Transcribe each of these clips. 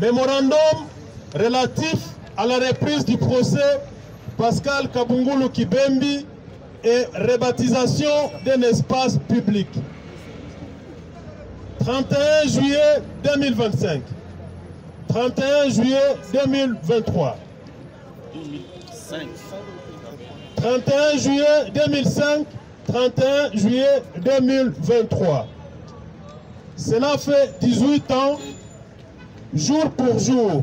Mémorandum relatif à la reprise du procès Pascal Kabungulu Kibembi et rebaptisation d'un espace public. 31 juillet 2025. 31 juillet 2023. 31 juillet 2005, 31 juillet 2023. Cela fait 18 ans, jour pour jour,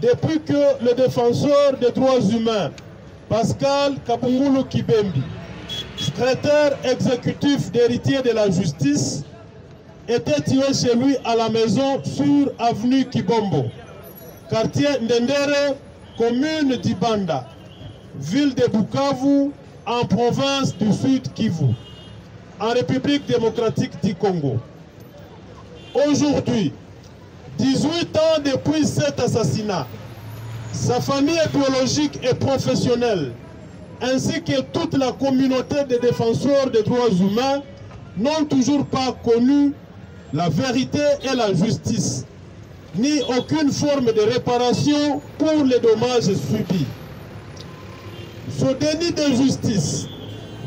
depuis que le défenseur des droits humains, Pascal Kabungulu Kibembi, secrétaire exécutif d'héritier de la justice, était tué chez lui à la maison sur avenue Kibombo, quartier Ndendere, commune d'Ibanda, ville de Bukavu, en province du Sud Kivu, en République démocratique du Congo. Aujourd'hui, 18 ans depuis cet assassinat, sa famille biologique et professionnelle, ainsi que toute la communauté des défenseurs des droits humains, n'ont toujours pas connu la vérité et la justice, ni aucune forme de réparation pour les dommages subis. Ce déni de justice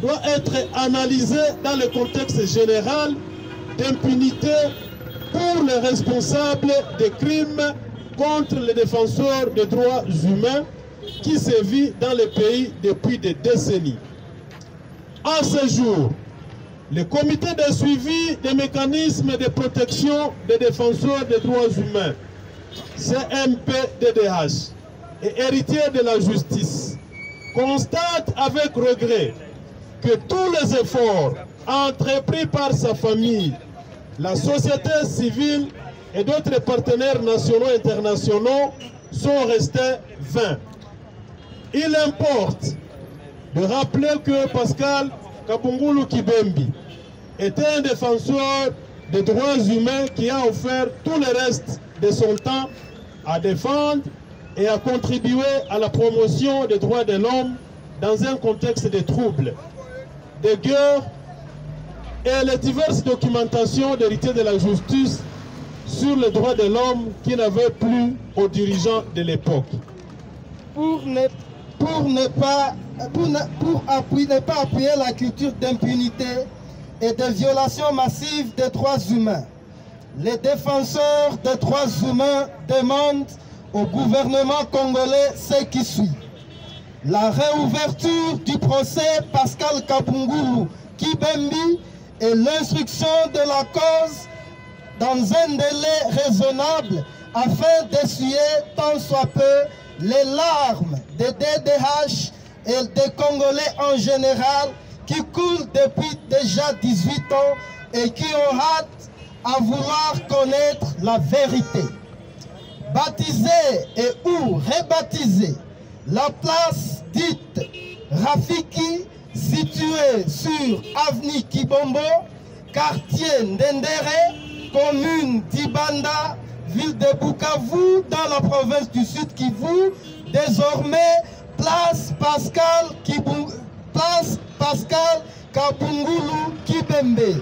doit être analysé dans le contexte général d'impunité pour les responsables des crimes contre les défenseurs des droits humains qui sévit dans le pays depuis des décennies. À ce jour, le comité de suivi des mécanismes de protection des défenseurs des droits humains, CMPDDH, héritier de la justice, constate avec regret que tous les efforts entrepris par sa famille, la société civile et d'autres partenaires nationaux et internationaux sont restés vains. Il importe de rappeler que Pascal Kabungulu Kibembi était un défenseur des droits humains qui a offert tout le reste de son temps à défendre et à contribuer à la promotion des droits de l'homme dans un contexte de troubles, de guerre et les diverses documentations d'héritiers de la justice sur les droits de l'homme qui n'avaient plus aux dirigeants de l'époque. Pour ne, pas pour ne, appuyer, pas appuyer la culture d'impunité et de violation massive des droits humains. Les défenseurs des droits humains demandent au gouvernement congolais ce qui suit. La réouverture du procès Pascal Kapungulu Kibembi et l'instruction de la cause dans un délai raisonnable afin d'essuyer tant soit peu les larmes des DDH et des Congolais en général qui coulent depuis déjà 18 ans et qui ont hâte à vouloir connaître la vérité. Baptisé et ou rebaptisé, la place dite Rafiki, située sur avenue Kibombo, quartier Ndendere, commune d'Ibanda, ville de Bukavu, dans la province du Sud Kivu, désormais place Pascal, Kibou, place Pascal Kabungulu Kibembe.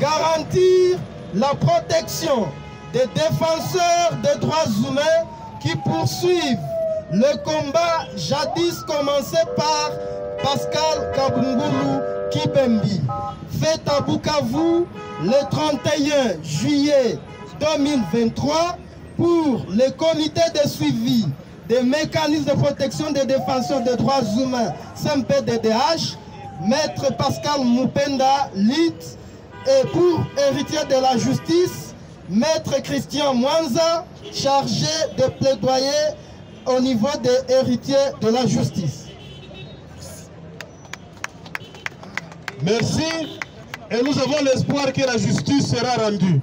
Garantir la protection des défenseurs des droits humains qui poursuivent le combat jadis commencé par Pascal Kabungulu Kibembi. Fait à Bukavu le 31 juillet 2023 pour le comité de suivi des mécanismes de protection des défenseurs des droits humains, CMPDDH, Maître Pascal Moupenda, LIT, et pour héritier de la justice, Maître Christian Mwanza, chargé de plaidoyer au niveau des héritiers de la justice. Merci et nous avons l'espoir que la justice sera rendue.